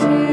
energy.